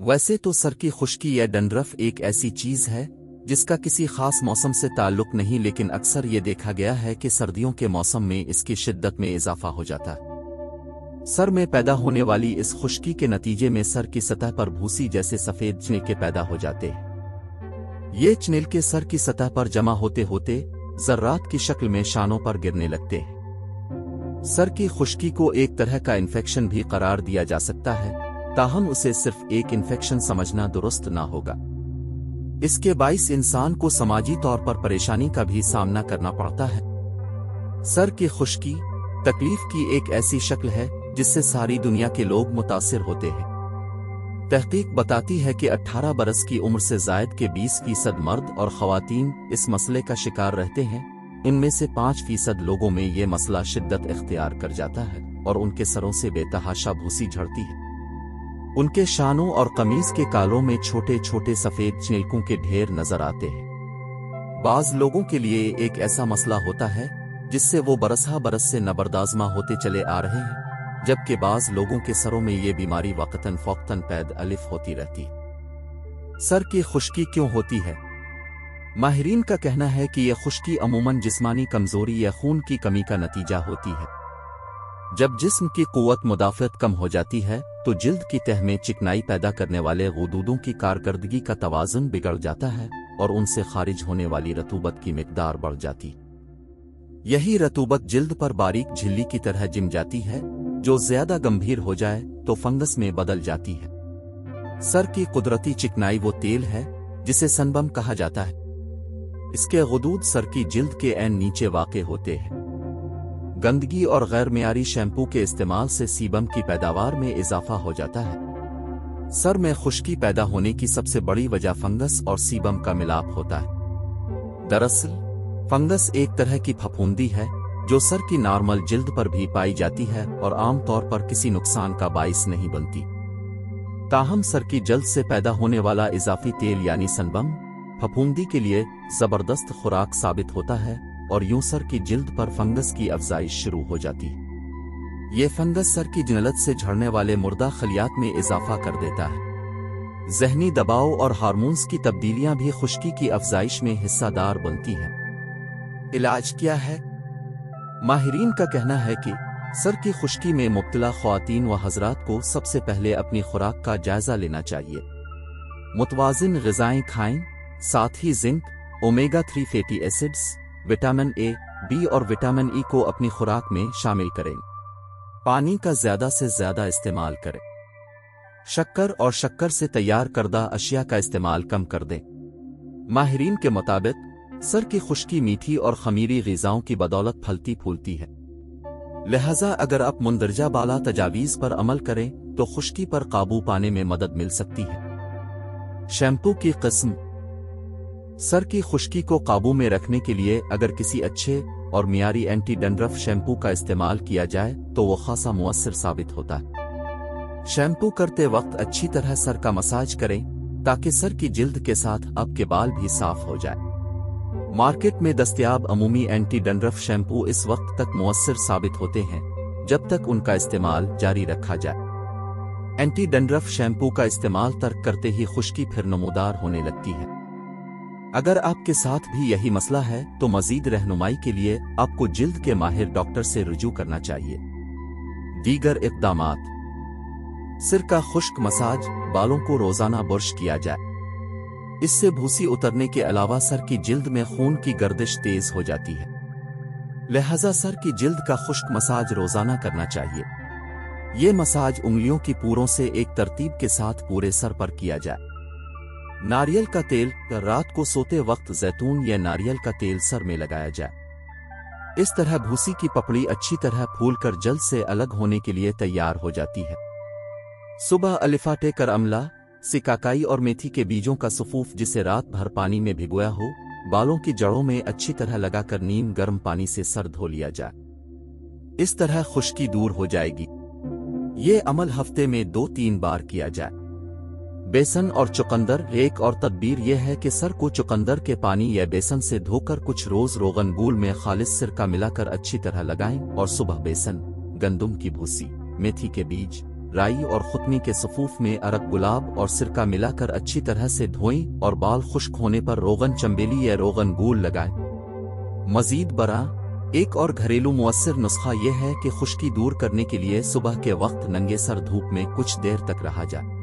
वैसे तो सर की खुश्की या डंडरफ एक ऐसी चीज़ है, जिसका किसी खास मौसम से ताल्लुक नहीं, लेकिन अक्सर ये देखा गया है कि सर्दियों के मौसम में इसकी शिद्दत में इजाफा हो जाता है। सर में पैदा होने वाली इस खुश्की के नतीजे में सर की सतह पर भूसी जैसे सफ़ेद चिनके पैदा हो जाते हैं। ये चिनके सर की सतह पर जमा होते होते जर्रात की शक्ल में शानों पर गिरने लगते हैं। सर की खुश्की को एक तरह का इन्फेक्शन भी करार दिया जा सकता है ताहम उसे सिर्फ़ एक इन्फेक्शन समझना दुरुस्त ना होगा। इसके बाईस इंसान को समाजी तौर पर परेशानी का भी सामना करना पड़ता है। सर की खुश्की, तकलीफ़ की एक ऐसी शक्ल है, जिससे सारी दुनिया के लोग मुतासर होते हैं। तहकीक बताती है कि 18 बरस की उम्र से जायद के 20 फ़ीसद मर्द और खवातीन इस मसले का शिकार रहते हैं। इनमें से 5 फ़ीसद लोगों में ये मसला शिद्दत इख्तियार कर जाता है और उनके सरों से बेतहाशा भूसी झड़ती है। उनके शानों और कमीज के कालों में छोटे छोटे सफ़ेद चिनकों के ढेर नज़र आते हैं। बाज लोगों के लिए एक ऐसा मसला होता है, जिससे वो बरसा बरस से नबरदाजमा होते चले आ रहे हैं, जबकि बाज लोगों के सरों में ये बीमारी वक्तन फोक्तन पैद अलिफ होती रहती। सर की खुश्की क्यों होती है? माहरीन का कहना है कि यह खुश्की अमूमन जिस्मानी कमज़ोरी या खून की कमी का नतीजा होती है। जब जिस्म की कुवत मुदाफत कम हो जाती है तो जिल्द की तह में चिकनाई पैदा करने वाले गुदूदों की कारकर्दगी का तोज़न बिगड़ जाता है और उनसे खारिज होने वाली रतूबत की मकदार बढ़ जाती। यही रतूबत जिल्द पर बारीक झिल्ली की तरह जिम जाती है, जो ज़्यादा गंभीर हो जाए तो फंगस में बदल जाती है। सर की कुदरती चिकनाई वो तेल है, जिसे सनबम कहा जाता है। इसके गदूद सर की जिल्द के एन नीचे वाक़ होते हैं। गंदगी और गैर मियारी शैम्पू के इस्तेमाल से सीबम की पैदावार में इजाफा हो जाता है। सर में खुश्की पैदा होने की सबसे बड़ी वजह फंगस और सीबम का मिलाप होता है। दरअसल, फंगस एक तरह की फफूंदी है, जो सर की नॉर्मल जिल्द पर भी पाई जाती है और आमतौर पर किसी नुकसान का बाइस नहीं बनती। ताहम सर की जल्द से पैदा होने वाला इजाफी तेल यानी सनबम फफूंदी के लिए ज़बरदस्त खुराक साबित होता है और यूँ सर की जिल्द पर फंगस की अफजाइश शुरू हो जाती। ये फंगस सर की जनलत से झड़ने वाले मुर्दा खलियात में इजाफा कर देता है। जहनी दबाव और हार्मोन्स की तब्दीलियाँ भी खुश्की की अफजाइश में हिस्सादार बनती हैं। इलाज क्या है? माहरीन का कहना है कि, सर की खुश्की में मुबतला खुवातीन व हजरात को सबसे पहले अपनी खुराक का जायजा लेना चाहिए। मुतवाजन गजाएँ खाएँ, साथ ही zinc, omega three fatty acids vitamin A, B और विटामिन ई को अपनी खुराक में शामिल करें। पानी का ज़्यादा से ज़्यादा इस्तेमाल करें। शक्कर और शक्कर से तैयार करदा अशिया का इस्तेमाल कम कर दें। माहरीन के मुताबिक, सर की खुश्की मीठी और खमीरी गजाओं की बदौलत फलती फूलती है। लिहाजा अगर आप मुंदरजा बाला तजावीज पर अमल करें तो खुश्की पर काबू पाने में मदद मिल सकती है। शैम्पू की किस्म सर की खुश्की को काबू में रखने के लिए अगर किसी अच्छे और मियारी एंटी डंड्रफ शैम्पू का इस्तेमाल किया जाए तो वो खासा मुअसर साबित होता है। शैम्पू करते वक्त अच्छी तरह सर का मसाज करें, ताकि सर की जिल्द के साथ आपके बाल भी साफ़ हो जाए। मार्केट में दस्तियाब अमूमी एंटी डंड्रफ शैम्पू इस वक्त तक मुअसर साबित होते हैं, जब तक उनका इस्तेमाल जारी रखा जाए। एंटी डंड्रफ शैम्पू का इस्तेमाल तर्क करते ही खुश्की फिर नमोदार होने लगती है। अगर आपके साथ भी यही मसला है तो मजीद रहनुमाई के लिए आपको जिल्द के माहिर डॉक्टर से रुजू करना चाहिए। दीगर इकदाम सिर का खुश्क मसाज, बालों को रोज़ाना बुरश किया जाए। इससे भूसी उतरने के अलावा सर की जिल्द में खून की गर्दिश तेज हो जाती है। लिहाजा सर की जिल्द का खुश्क मसाज रोज़ाना करना चाहिए। ये मसाज उंगलियों की पूरों से एक तरतीब के साथ पूरे सर पर किया जाए। नारियल का तेल रात को सोते वक्त जैतून या नारियल का तेल सर में लगाया जाए। इस तरह भूसी की पपड़ी अच्छी तरह फूलकर जल से अलग होने के लिए तैयार हो जाती है। सुबह अलिफाटे कर अमला, सिकाकाई और मेथी के बीजों का सफूफ जिसे रात भर पानी में भिगोया हो, बालों की जड़ों में अच्छी तरह लगाकर नीम गर्म पानी से सर धो लिया जाए। इस तरह खुश्की दूर हो जाएगी। ये अमल हफ़्ते में दो तीन बार किया जाए। बेसन और चुकंदर, एक और तदबीर यह है कि सर को चुकंदर के पानी या बेसन से धोकर कुछ रोज रोगन गूल में खालिश सिरका मिलाकर अच्छी तरह लगाएँ और सुबह बेसन, गंदुम की भूसी, मेथी के बीज, राई और खुतनी के सफूफ में अरक गुलाब और सिरका मिलाकर अच्छी तरह से धोएँ और बाल खुश्क होने पर रोगन चंबेली या रोगन गूल लगाएँ। मजीद बरा, एक और घरेलू मुअसर नुस्खा यह है कि खुश्की दूर करने के लिए सुबह के वक्त नंगे सर धूप में कुछ देर तक रहा जाए।